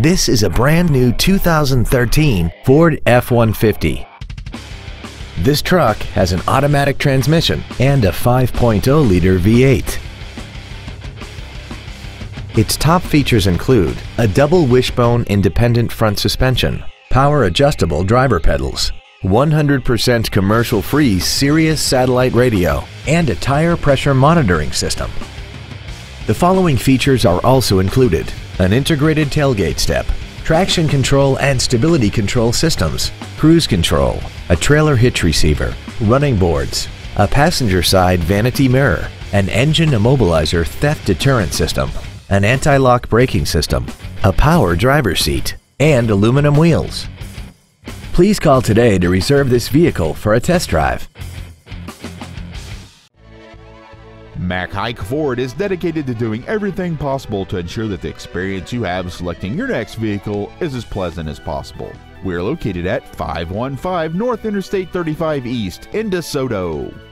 This is a brand new 2013 Ford F-150. This truck has an automatic transmission and a 5.0-liter V8. Its top features include a double wishbone independent front suspension, power adjustable driver pedals, 100% commercial-free Sirius satellite radio, and a tire pressure monitoring system. The following features are also included. An integrated tailgate step, traction control and stability control systems, cruise control, a trailer hitch receiver, running boards, a passenger side vanity mirror, an engine immobilizer theft deterrent system, an anti-lock braking system, a power driver seat, and aluminum wheels. Please call today to reserve this vehicle for a test drive. Mac Haik Ford is dedicated to doing everything possible to ensure that the experience you have selecting your next vehicle is as pleasant as possible. We're located at 515 North Interstate 35 East in DeSoto.